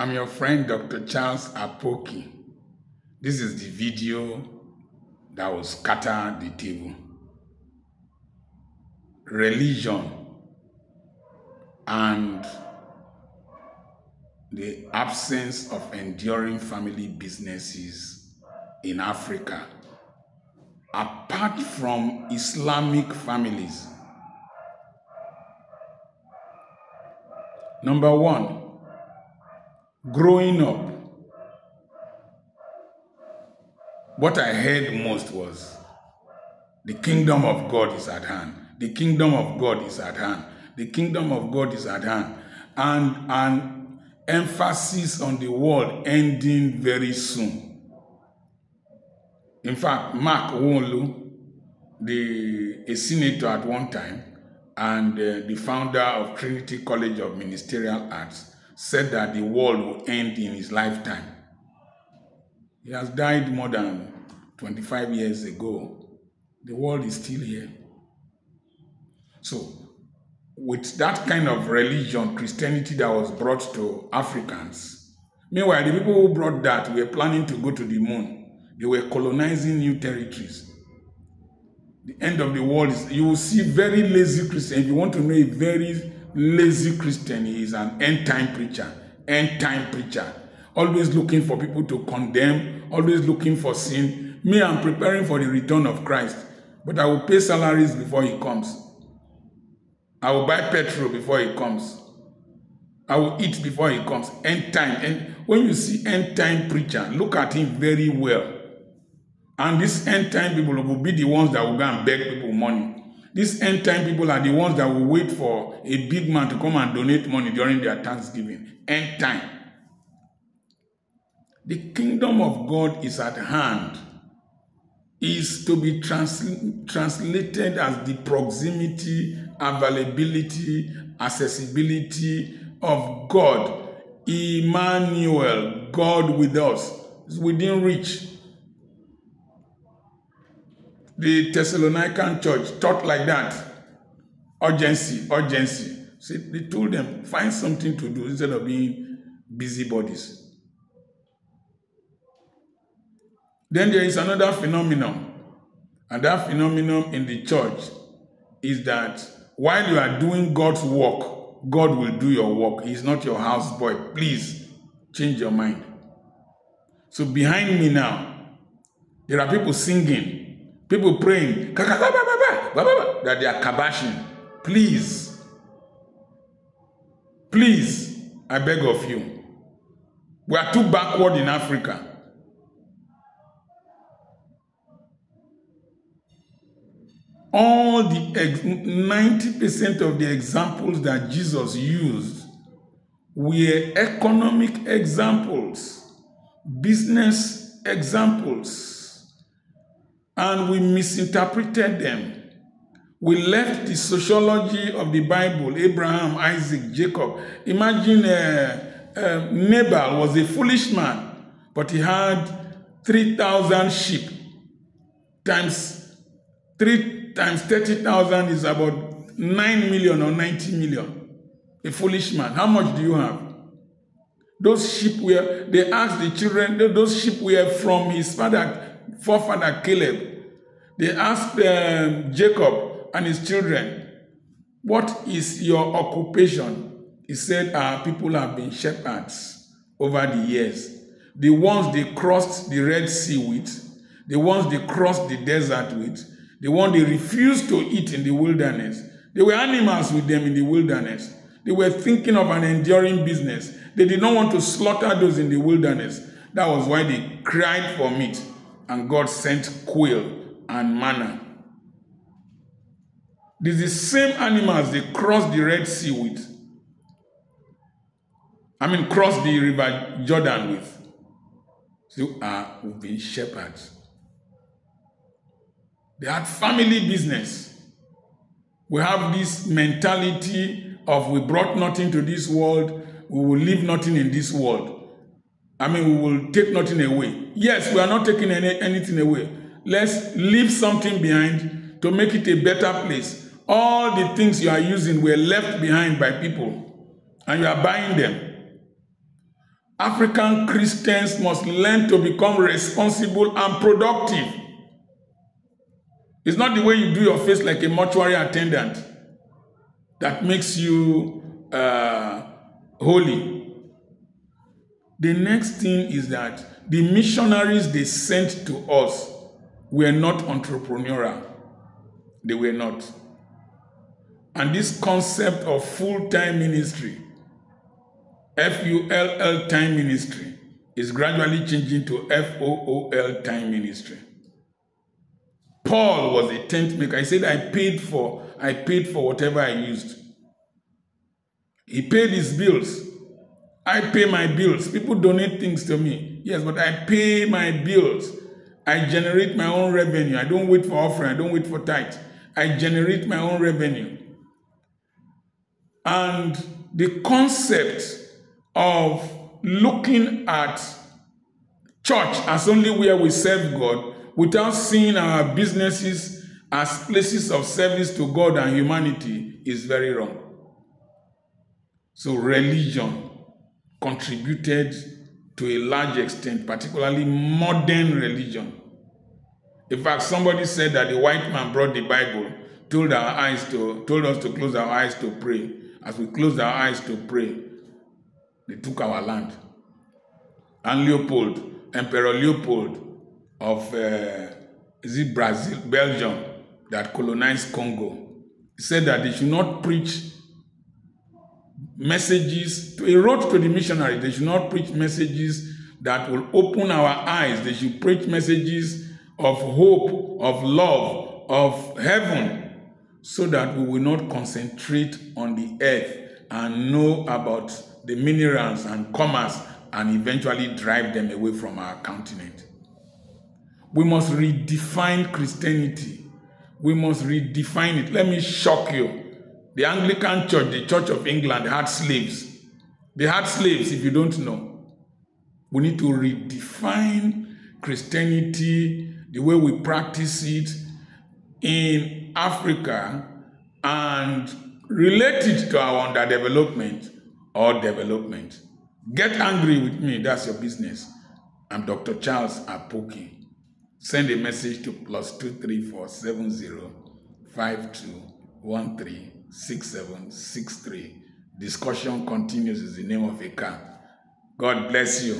I'm your friend, Dr. Charles Apoki. This is the video that will scatter the table. Religion and the absence of enduring family businesses in Africa, apart from Islamic families. Number one, growing up, what I heard most was the kingdom of God is at hand. The kingdom of God is at hand. The kingdom of God is at hand. And an emphasis on the world ending very soon. In fact, Mark Wonlu, the, a senator at one time, and uh, the founder of Trinity College of Ministerial Arts, said that the world will end in his lifetime. He has died more than 25 years ago. The world is still here. So, with that kind of religion, Christianity that was brought to Africans, meanwhile, the people who brought that were planning to go to the moon. They were colonizing new territories. The end of the world is, you will see very lazy Christians. If you want to know a very lazy Christian, he is an end time preacher, end time preacher, always looking for people to condemn, always looking for sin. Me, I'm preparing for the return of Christ, but I will pay salaries before he comes. I will buy petrol before he comes. I will eat before he comes. End time. And when you see end time preacher, look at him very well. And these end time people will be the ones that will go and beg people money. These end time people are the ones that will wait for a big man to come and donate money during their Thanksgiving. End time. The kingdom of God is at hand. Is to be trans translated as the proximity, availability, accessibility of God. Emmanuel, God with us, is within reach. The Thessalonican church taught like that. Urgency, urgency. See, they told them, find something to do instead of being busybodies. Then there is another phenomenon. And that phenomenon in the church is that while you are doing God's work, God will do your work. He's not your houseboy. Please change your mind. So behind me now, there are people singing, people praying, that they are kabashing. Please, please, I beg of you. We are too backward in Africa. all the 90% of the examples that Jesus used were economic examples, business examples, and we misinterpreted them. We left the sociology of the Bible, Abraham, Isaac, Jacob. Imagine uh, uh, Nabal was a foolish man, but he had 3,000 sheep times 3 times 30,000 is about 9 million or 90 million. A foolish man. How much do you have? Those sheep were, they asked the children, those sheep were from his father, forefather Caleb. They asked um, Jacob and his children, What is your occupation? He said, Our people have been shepherds over the years. The ones they crossed the Red Sea with, the ones they crossed the desert with, the one they refused to eat in the wilderness. There were animals with them in the wilderness. They were thinking of an enduring business. They did not want to slaughter those in the wilderness. That was why they cried for meat. And God sent quail and manna. These the same animals they crossed the Red Sea with. I mean, crossed the river Jordan with. So uh, we've been shepherds. They had family business. We have this mentality of we brought nothing to this world, we will leave nothing in this world. I mean, we will take nothing away. Yes, we are not taking any, anything away. Let's leave something behind to make it a better place. All the things you are using were left behind by people, and you are buying them. African Christians must learn to become responsible and productive. It's not the way you do your face like a mortuary attendant that makes you uh, holy. The next thing is that the missionaries they sent to us were not entrepreneurial. They were not. And this concept of full time ministry F U L L time ministry is gradually changing to F O O L time ministry. Paul was a tent maker. He said, I paid for, I paid for whatever I used. He paid his bills. I pay my bills. People donate things to me. Yes, but I pay my bills. I generate my own revenue. I don't wait for offering. I don't wait for tithe. I generate my own revenue. And the concept of looking at church as only where we serve God without seeing our businesses as places of service to God and humanity is very wrong. So, religion contributed to a large extent, particularly modern religion. In fact, somebody said that the white man brought the Bible, told our eyes to told us to close our eyes to pray. As we closed our eyes to pray, They took our land. And Leopold, Emperor Leopold of, uh, is it Brazil, Belgium, that colonized Congo, said that they should not preach messages, he wrote to the missionary, they should not preach messages that will open our eyes. They should preach messages of hope, of love, of heaven, so that we will not concentrate on the earth and know about the minerals and commerce and eventually drive them away from our continent. We must redefine Christianity. We must redefine it. Let me shock you. The Anglican Church, the Church of England, had slaves. They had slaves, if you don't know. We need to redefine Christianity, the way we practice it in Africa, and relate it to our underdevelopment or development. Get angry with me, that's your business. I'm Dr. Charles Apoki. Send a message to plus 2347052136763. Discussion continues is the name of a car. God bless you.